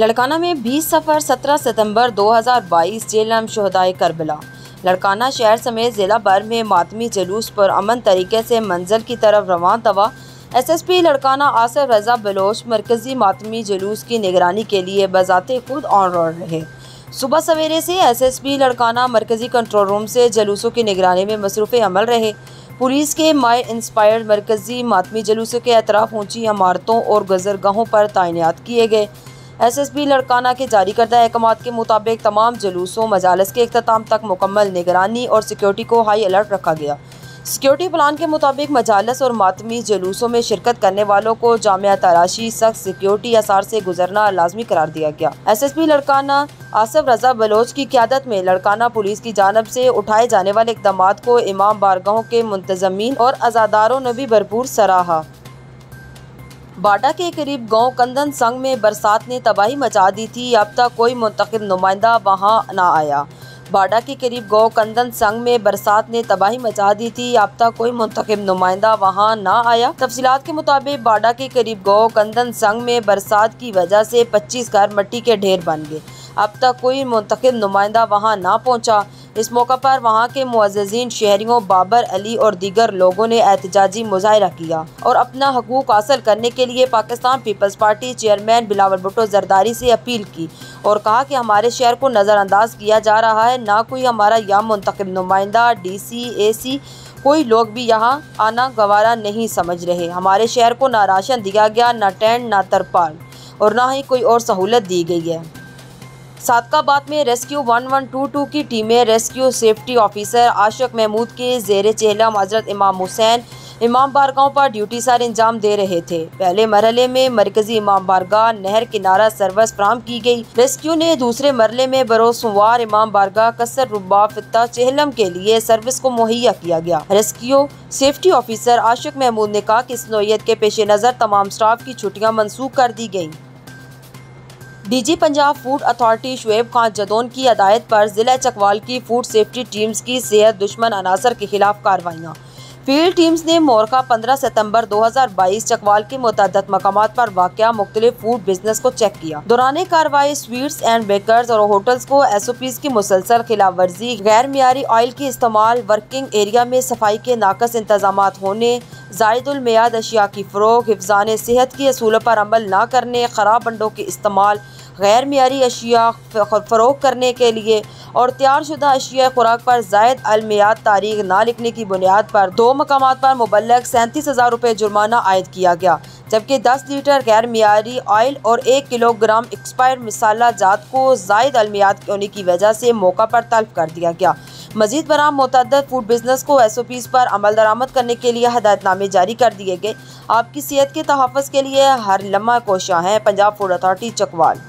लड़काना में 20 सफ़र 17 सितंबर 2022 जेलम शहदाय करबला। लड़काना शहर समेत ज़िला भर में मातमी जलूस पर अमन तरीके से मंजिल की तरफ़ रवान तवा S S P Larkana Asar Raza Baloch मरकज़ी मातमी जलूस की निगरानी के लिए बजाते खुद ऑन रोड रहे। सुबह सवेरे से एस एस पी लड़काना मरकज़ी कंट्रोल रूम से जलूसों की निगरानी में मसरूफ़ अमल रहे। पुलिस के माई इंस्पायर्ड मरकज़ी मातमी जलूसों के अतराफ़ ऊँची इमारतों और गजरगाहों पर तैनात किए गए। एस एस पी लड़काना के जारी करदा अहकाम के मुताबिक तमाम जलूसों, मजालस के अख्ताम तक मुकम्मल निगरानी और सिक्योरिटी को हाई अलर्ट रखा गया। सिक्योरिटी प्लान के मुताबिक मजालस और मातमी जलूसों में शिरकत करने वालों को जामिया तराशी सख्त सिक्योरिटी आसार से गुजरना लाजमी करार दिया गया। S S P Larkana Asif Raza Baloch की क्यादत में लड़काना पुलिस की जानब से उठाए जाने वाले इकदाम को इमाम बारगाहों के मुंतजमीन और अजादारों ने भी भरपूर सराहा। बाडा के करीब गाँव कंदन संग में बरसात ने तबाही मचा दी थी। अब तक कोई मुंतब नुमाइंदा वहाँ ना आया। बाडा के करीब गाँव कंदन संग में बरसात ने तबाही मचा दी थी। अब तक कोई मुंतब नुमाइंदा वहाँ ना आया। तफसीत के मुताबिक बाडा के करीब गाँव कंदन संग में बरसात की वजह से 25 घर मट्टी के ढेर बन गए। अब तक कोई मुंतब नुमाइंदा वहाँ ना पहुँचा। इस मौका पर वहाँ के मुआजीन शहरीों बाबर अली और दीगर लोगों ने एहतजाजी मुजाहरा किया और अपना हकूक हासिल करने के लिए Pakistan Peoples Party chairman Bilawal Bhutto Zardari से अपील की और कहा कि हमारे शहर को नज़रअंदाज किया जा रहा है। ना कोई हमारा यहाँ मुंतब नुमाइंदा डी सी ए सी कोई लोग भी यहाँ आना गवारा नहीं समझ रहे। हमारे शहर को ना राशन दिया गया, ना टेंट, ना तरपाल और ना ही कोई और सहूलत दी गई है। सादकाबाद में रेस्क्यू 1122 की टीमें rescue safety officer Ashiq Mahmood के जेर चहलम हज़रत इमाम हुसैन इमाम बारगाह पर ड्यूटी सर इंजाम दे रहे थे। पहले मरहले में मरकजी इमाम बारगाह नहर किनारा सर्विस फ्राहम की गई। रेस्क्यू ने दूसरे मरले में बरोसवार इमाम बारगाह कसर रुबा फिता चेहलम के लिए सर्विस को मुहैया किया गया। Rescue safety officer Ashiq Mahmood ने कहा कि इस नोयत के पेश नज़र तमाम स्टाफ की छुट्टियाँ मनसूख कर दी गई DG Punjab food authority Shoaib Khan Jadoon की हदायत पर ज़िला चकवाल की फ़ूड सेफ्टी टीम्स की सेहत दुश्मन अनासर के खिलाफ कार्रवाइयाँ। फ़ील्ड टीम्स ने मोरखा 15 सितंबर 2022 चकवाल के मुतद मकाम पर वाक़ मुख्तलिफ़ फ़ूड बिज़नेस को चेक किया। दौरान कार्रवाई स्वीट्स एंड बेकर्स और होटल्स को एस ओ पीज की मुसलसल खिलाफ वर्जी, गैर मीरी ऑयल के इस्तेमाल, वर्किंग एरिया में सफ़ाई के नाकस इंतज़ाम होने जायदुलमियाद अशिया की फ़रोग हिफान सेहत की असूलों पर अमल न करने, ख़राब बंडों के इस्तेमाल, गैर मीरी अशिया फ़रोग करने के लिए और तैयार शुदा अशिया खुराक पर जायद अलमियात तारीख ना लिखने की बुनियाद पर दो मकाम पर मुबलक सैंतीस हज़ार रुपये जुर्माना आयद किया गया, जबकि दस लीटर गैर मीरी ऑयल और एक किलोग्राम एक्सपायर मिसाला जात को जायद अलमियात होने की वजह से मौका पर तलब कर दिया गया। मजीद बराम मतद फ़ूड बिज़नेस को एस ओ पीज़ पर अमल दरामद करने के लिए हदायतनामे जारी कर दिए गए। आपकी सेहत के तहफ़ के लिए हर लम्हा कोशा हैं। Punjab food authority, Chakwal.